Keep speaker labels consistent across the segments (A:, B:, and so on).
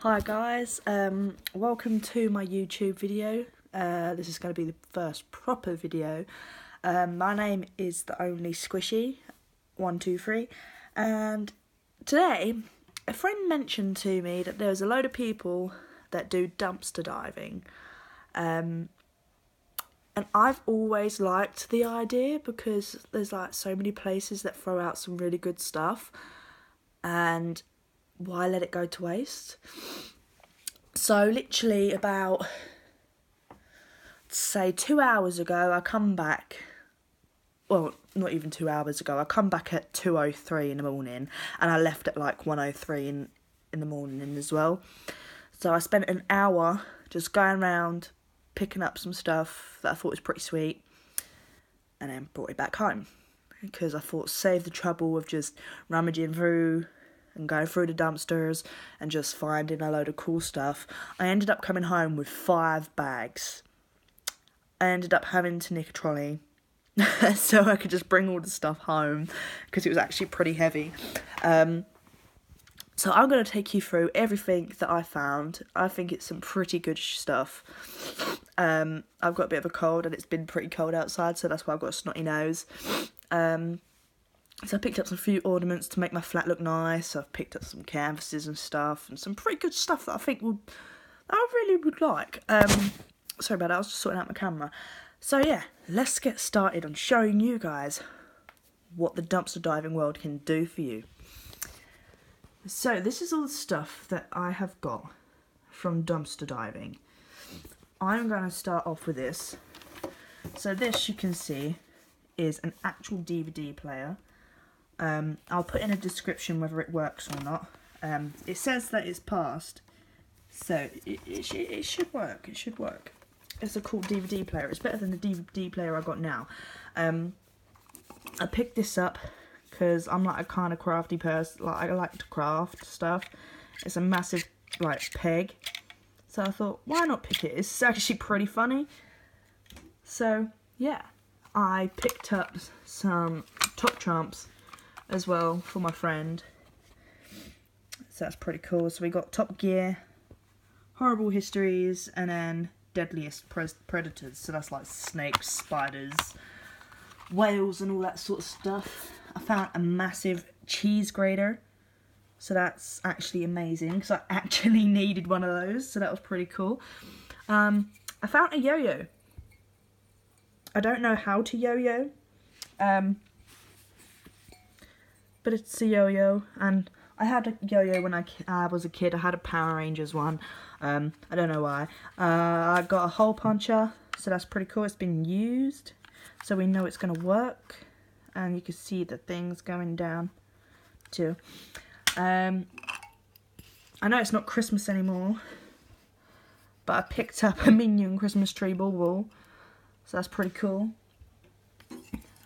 A: Hi guys, um, welcome to my YouTube video. Uh, this is going to be the first proper video. Um, my name is the only squishy, one two three, and today a friend mentioned to me that there's a load of people that do dumpster diving, um, and I've always liked the idea because there's like so many places that throw out some really good stuff, and why let it go to waste? So literally about say two hours ago, I come back. Well, not even two hours ago. I come back at two o three in the morning, and I left at like one o three in in the morning as well. So I spent an hour just going around picking up some stuff that I thought was pretty sweet, and then brought it back home because I thought save the trouble of just rummaging through and going through the dumpsters and just finding a load of cool stuff. I ended up coming home with five bags. I ended up having to nick a trolley so I could just bring all the stuff home because it was actually pretty heavy. Um, so I'm going to take you through everything that I found. I think it's some pretty good stuff. Um, I've got a bit of a cold and it's been pretty cold outside, so that's why I've got a snotty nose. Um, so I picked up some few ornaments to make my flat look nice. I've picked up some canvases and stuff, and some pretty good stuff that I think would, I really would like. Um, sorry about that. I was just sorting out my camera. So yeah, let's get started on showing you guys what the dumpster diving world can do for you. So this is all the stuff that I have got from dumpster diving. I'm going to start off with this. So this you can see is an actual DVD player. Um, I'll put in a description whether it works or not. Um, it says that it's passed, so it, it, sh it should work. It should work. It's a cool DVD player. It's better than the DVD player I got now. Um, I picked this up because I'm like a kind of crafty person. Like I like to craft stuff. It's a massive like peg, so I thought why not pick it? It's actually pretty funny. So yeah, I picked up some top trumps as well for my friend. So that's pretty cool. So we got Top Gear, Horrible Histories, and then Deadliest Pre Predators. So that's like snakes, spiders, whales, and all that sort of stuff. I found a massive cheese grater. So that's actually amazing because I actually needed one of those. So that was pretty cool. Um, I found a yo-yo. I don't know how to yo-yo. Um, but it's a yo-yo and I had a yo-yo when I uh, was a kid. I had a Power Rangers one. Um, I don't know why. Uh, I got a hole puncher, so that's pretty cool. It's been used, so we know it's going to work. And you can see the things going down, too. Um, I know it's not Christmas anymore, but I picked up a Minion Christmas tree bauble, so that's pretty cool.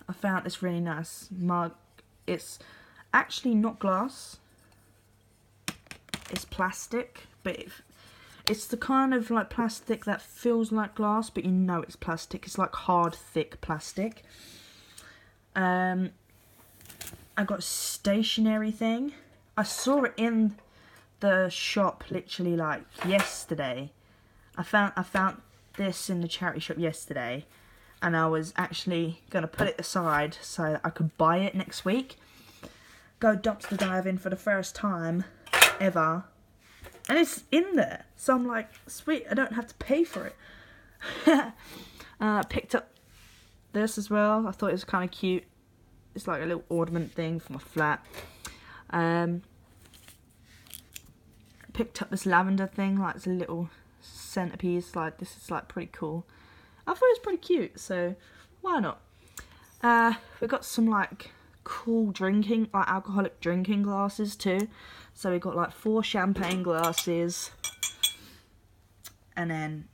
A: I found this really nice mug. It's actually not glass. It's plastic, but it, it's the kind of like plastic that feels like glass, but you know it's plastic. It's like hard, thick plastic. Um, I got a stationery thing. I saw it in the shop literally like yesterday. I found I found this in the charity shop yesterday, and I was actually gonna put it aside so I could buy it next week go dumpster diving for the first time ever. And it's in there. So I'm like, sweet, I don't have to pay for it. uh, picked up this as well. I thought it was kind of cute. It's like a little ornament thing for my flat. Um, picked up this lavender thing, like it's a little centerpiece. Like this is like pretty cool. I thought it was pretty cute, so why not? Uh, we got some like cool drinking, like alcoholic drinking glasses too. So we got like four champagne glasses and then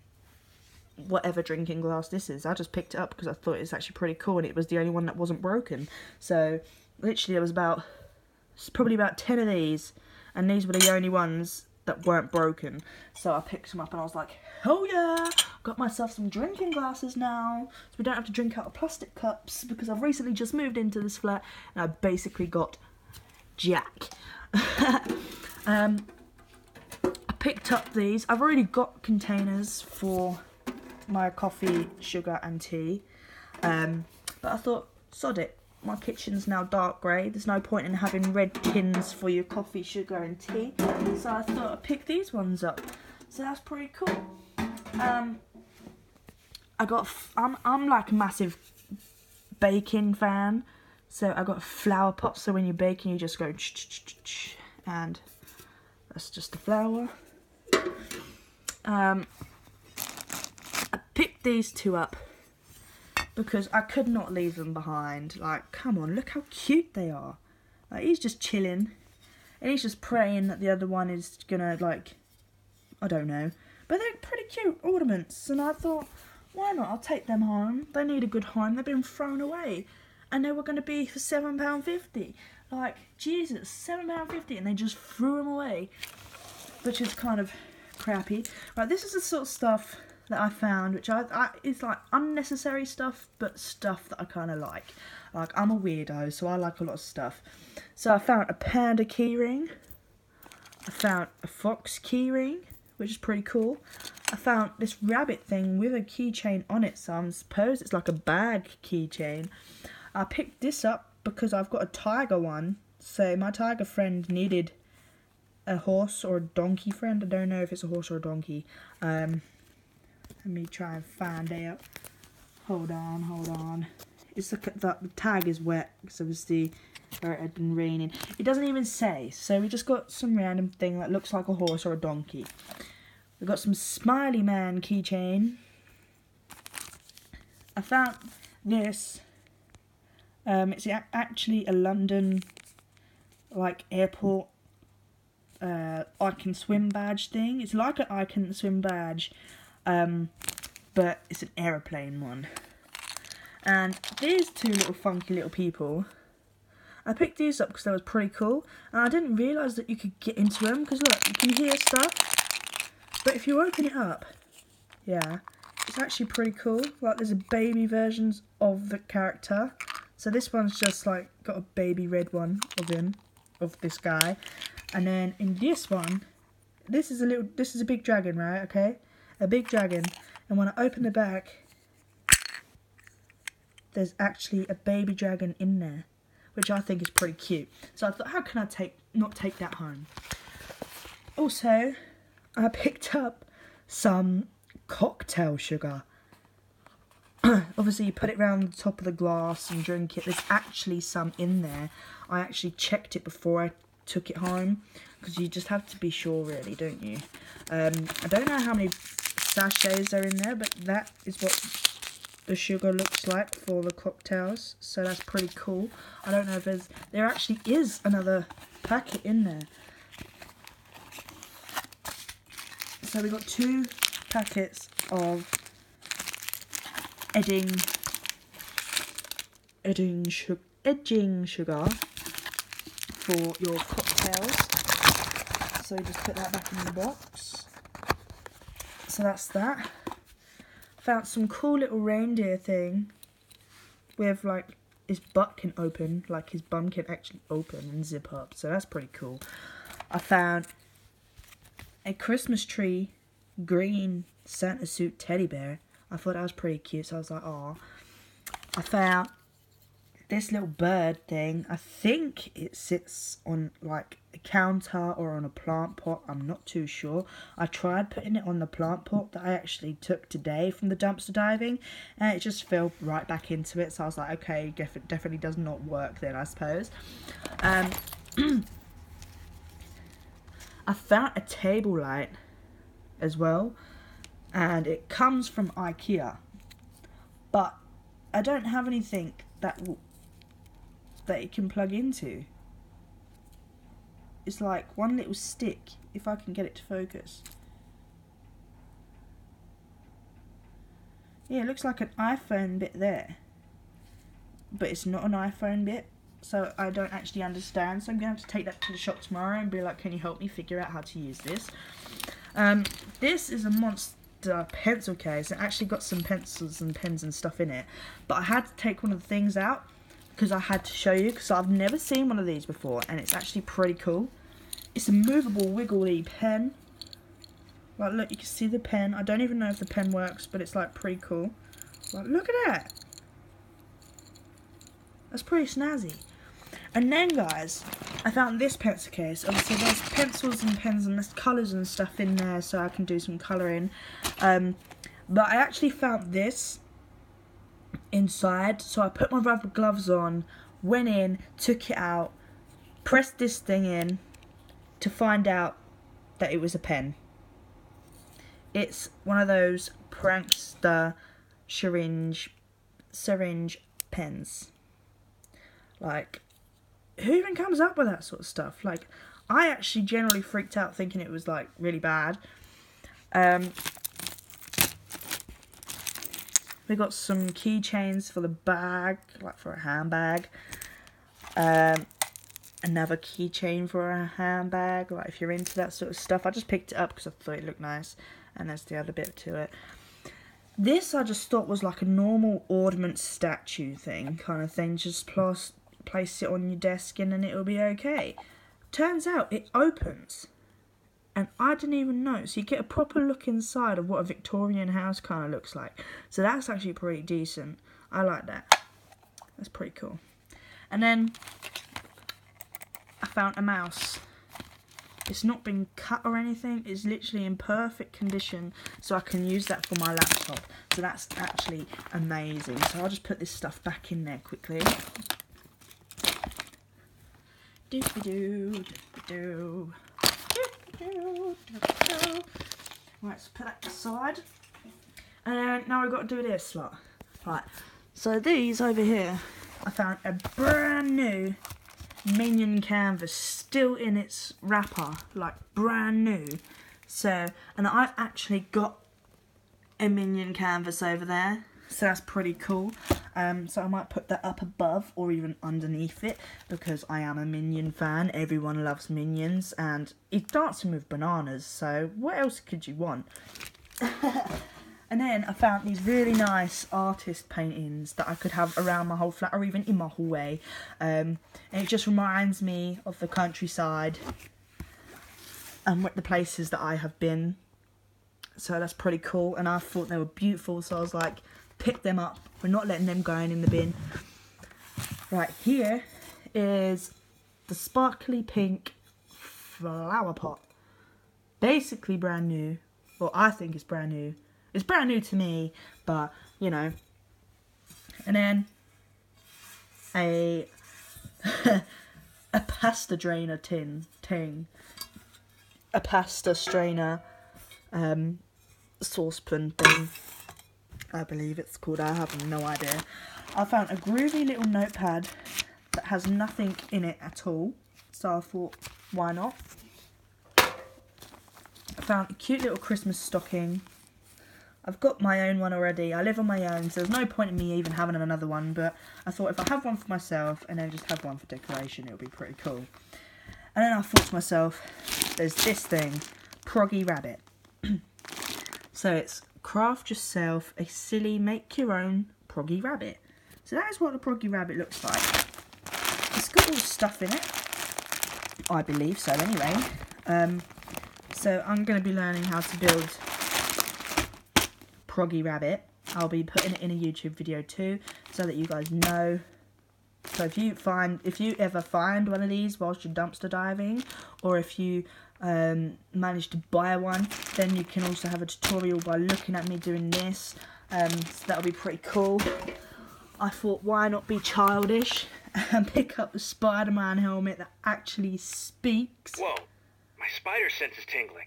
A: whatever drinking glass this is. I just picked it up because I thought it's actually pretty cool and it was the only one that wasn't broken. So literally there was about, probably about 10 of these and these were the only ones that weren't broken. So I picked them up and I was like, oh yeah, got myself some drinking glasses now. So we don't have to drink out of plastic cups because I've recently just moved into this flat and I basically got Jack. um, I picked up these. I've already got containers for my coffee, sugar, and tea. Um, but I thought, sod it. My kitchen's now dark grey. There's no point in having red tins for your coffee, sugar, and tea. So I thought I'd pick these ones up. So that's pretty cool. Um, I got. f- I'm I'm like a massive baking fan. So I got flour pot. So when you're baking, you just go and that's just the flour. Um, I picked these two up because I could not leave them behind. Like, come on, look how cute they are. Like, he's just chilling, and he's just praying that the other one is gonna like, I don't know. But they're pretty cute ornaments, and I thought, why not? I'll take them home. They need a good home. They've been thrown away, and they were gonna be for seven pound fifty. Like, Jesus, seven pound fifty, and they just threw them away, which is kind of crappy. Right, this is the sort of stuff that I found, which I, I is like unnecessary stuff, but stuff that I kind of like. Like I'm a weirdo, so I like a lot of stuff. So I found a panda keyring. I found a fox keyring, which is pretty cool. I found this rabbit thing with a keychain on it, so I suppose it's like a bag keychain. I picked this up because I've got a tiger one. So my tiger friend needed a horse or a donkey friend. I don't know if it's a horse or a donkey. Um, let me try and find out. Hold on, hold on. It's the, the, the tag is wet because obviously where it had been raining. It doesn't even say. So we just got some random thing that looks like a horse or a donkey. We got some Smiley Man keychain. I found this. Um, it's actually a London like airport uh, I can swim badge thing. It's like an I can swim badge, um, but it's an aeroplane one. And these two little funky little people, I picked these up because they was pretty cool, and I didn't realise that you could get into them because look, you can hear stuff. But if you open it up, yeah, it's actually pretty cool. Like there's a baby versions of the character. So this one's just like got a baby red one of him, of this guy. And then in this one, this is a little, this is a big dragon, right? Okay, a big dragon. And when I open the back, there's actually a baby dragon in there, which I think is pretty cute. So I thought, how can I take not take that home? Also, I picked up some cocktail sugar. Obviously, you put it around the top of the glass and drink it. There's actually some in there. I actually checked it before I took it home because you just have to be sure, really, don't you? Um, I don't know how many sachets are in there, but that is what the sugar looks like for the cocktails. So that's pretty cool. I don't know if there's there actually is another packet in there. So we got two packets of Edding Edding sugar edging sugar for your cocktails. So just put that back in the box. So that's that. Found some cool little reindeer thing with like his butt can open, like his bum can actually open and zip up. So that's pretty cool. I found a Christmas tree green Santa suit teddy bear. I thought that was pretty cute, so I was like, oh. I found this little bird thing. I think it sits on like a counter or on a plant pot. I'm not too sure. I tried putting it on the plant pot that I actually took today from the dumpster diving, and it just fell right back into it. So I was like, okay, def- definitely does not work then, I suppose. Um, I found a table light as well, and it comes from IKEA, but I don't have anything that will that it can plug into. It's like one little stick, if I can get it to focus. Yeah, it looks like an iPhone bit there. But it's not an iPhone bit, so I don't actually understand. So I'm going to have to take that to the shop tomorrow and be like, can you help me figure out how to use this? Um, this is a monster pencil case. It actually got some pencils and pens and stuff in it. But I had to take one of the things out because I had to show you because I've never seen one of these before and it's actually pretty cool. It's a movable wiggly pen Like, look, you can see the pen. I don't even know if the pen works, but it's like pretty cool. Like, look at that. That's pretty snazzy. And then, guys, I found this pencil case. Obviously, there's pencils and pens and there's colours and stuff in there, so I can do some colouring. Um, but I actually found this inside, so I put my rubber gloves on, went in, took it out, pressed this thing in to find out that it was a pen. It's one of those prankster syringe syringe pens. Like, who even comes up with that sort of stuff? Like, I actually generally freaked out thinking it was like really bad. Um, we got some keychains for the bag, like for a handbag. Um, another keychain for a handbag, like if you're into that sort of stuff. I just picked it up because I thought it looked nice, and there's the other bit to it. This I just thought was like a normal ornament statue thing, kind of thing. Just place it on your desk and then it'll be okay. Turns out it opens. And I didn't even know. So you get a proper look inside of what a Victorian house kind of looks like. So that's actually pretty decent. I like that. That's pretty cool. And then I found a mouse. It's not been cut or anything. It's literally in perfect condition. So I can use that for my laptop. So that's actually amazing. So I'll just put this stuff back in there quickly. Do do do Right, so put that aside. And now we've got to do this lot. Right, so these over here, I found a brand new Minion canvas still in its wrapper, like brand new. So, and I've actually got a Minion canvas over there. So that's pretty cool. Um, so I might put that up above or even underneath it because I am a Minion fan. Everyone loves Minions and it's dancing with bananas. So what else could you want? and then I found these really nice artist paintings that I could have around my whole flat or even in my hallway. Um, and it just reminds me of the countryside and what the places that I have been. So that's pretty cool. And I thought they were beautiful. So I was like, pick them up. We're not letting them going in the bin. Right, here is the sparkly pink flower pot. Basically brand new. Well, I think it's brand new. It's brand new to me, but, you know. And then a a pasta drainer tin thing. A pasta strainer um saucepan thing. I believe it's called. I have no idea. I found a groovy little notepad that has nothing in it at all. So I thought, why not? I found a cute little Christmas stocking. I've got my own one already. I live on my own, so there's no point in me even having another one. But I thought if I have one for myself and then just have one for decoration, it would be pretty cool. And then I thought to myself, there's this thing, Proggy Rabbit. so it's craft yourself a silly make your own proggy rabbit. So that is what the proggy rabbit looks like. It's got all the stuff in it. I believe so anyway. Um, so I'm going to be learning how to build proggy rabbit. I'll be putting it in a YouTube video too so that you guys know so if you find, if you ever find one of these whilst you're dumpster diving, or if you um, manage to buy one, then you can also have a tutorial by looking at me doing this. Um, so that'll be pretty cool. I thought, why not be childish and pick up the Spider-Man helmet that actually speaks.
B: Whoa, my spider sense is tingling.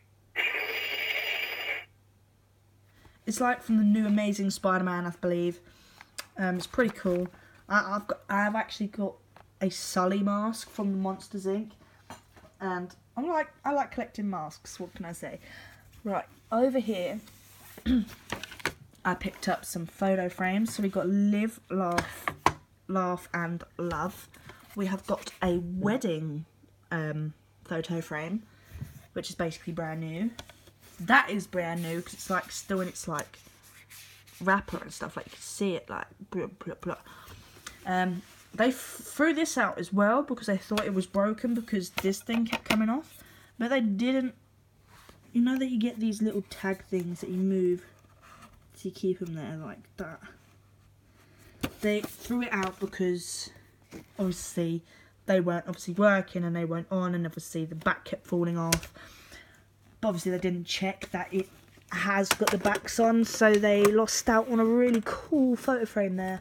A: It's like from the new Amazing Spider-Man, I believe. Um, it's pretty cool. I, have got, I've actually got a Sully mask from Monsters Inc. And I'm like, I like collecting masks. What can I say? Right over here, I picked up some photo frames. So we got live, laugh, laugh, and love. We have got a wedding um, photo frame, which is basically brand new. That is brand new because it's like still in its like wrapper and stuff. Like you can see it like blah, blah, blah. Um, they threw this out as well because they thought it was broken because this thing kept coming off. But they didn't you know that you get these little tag things that you move to keep them there like that. They threw it out because obviously they weren't obviously working and they weren't on and obviously the back kept falling off. But obviously they didn't check that it has got the backs on so they lost out on a really cool photo frame there.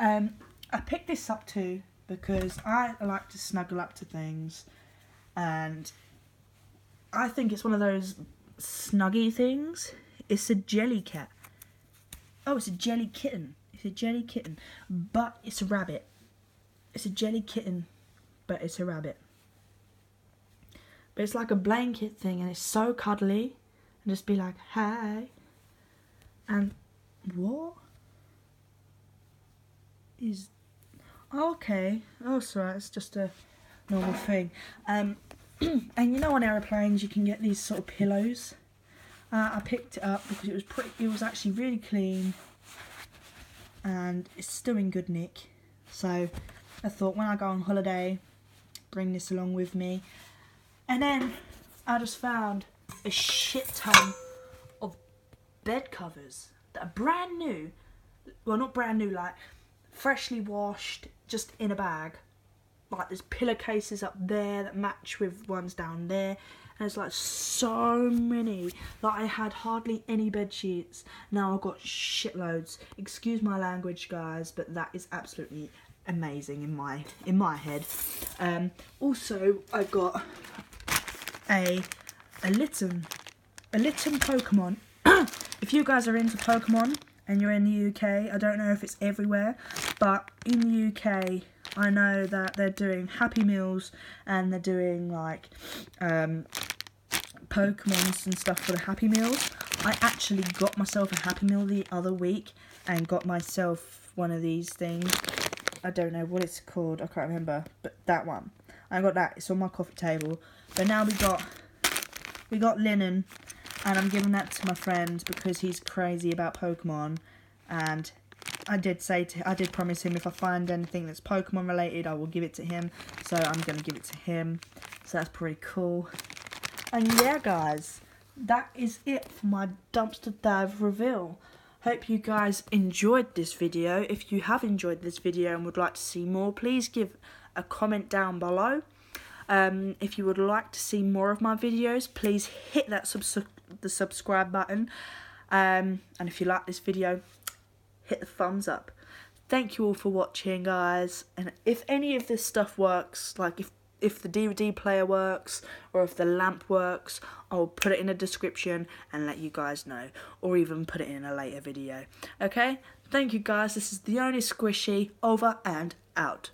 A: Um, I picked this up too because I like to snuggle up to things and I think it's one of those snuggy things. It's a Jellycat. Oh, it's a jelly kitten. It's a jelly kitten, but it's a rabbit. It's a jelly kitten, but it's a rabbit. But it's like a blanket thing, and it's so cuddly, and just be like, "Hey," and what is? Oh, okay, oh, sorry, it's just a normal thing. Um, and you know, on aeroplanes, you can get these sort of pillows. Uh, I picked it up because it was pretty. It was actually really clean, and it's still in good nick. So I thought when I go on holiday, bring this along with me. And then I just found a shit ton of bed covers that are brand new. Well, not brand new, like freshly washed, just in a bag. Like there's pillowcases up there that match with ones down there. And it's like so many. Like I had hardly any bed sheets. Now I've got shitloads. Excuse my language, guys, but that is absolutely amazing in my in my head. Um, also, I got a a Litten a Litten Pokemon. if you guys are into Pokemon and you're in the UK, I don't know if it's everywhere, but in the UK, I know that they're doing Happy Meals and they're doing like um, Pokemons and stuff for the Happy Meals. I actually got myself a Happy Meal the other week and got myself one of these things. I don't know what it's called. I can't remember, but that one. I got that. It's on my coffee table. But now we got we got Litten, and I'm giving that to my friend because he's crazy about Pokemon, and I did say to I did promise him if I find anything that's Pokemon related, I will give it to him. So I'm gonna give it to him. So that's pretty cool. And yeah, guys, that is it for my dumpster dive reveal. Hope you guys enjoyed this video. If you have enjoyed this video and would like to see more, please give a comment down below. Um, if you would like to see more of my videos, please hit that subs the subscribe button. Um, and if you like this video, hit the thumbs up. Thank you all for watching, guys. And if any of this stuff works, like if if the DVD player works or if the lamp works, I'll put it in the description and let you guys know, or even put it in a later video. Okay? Thank you guys. This is the only squishy over and out.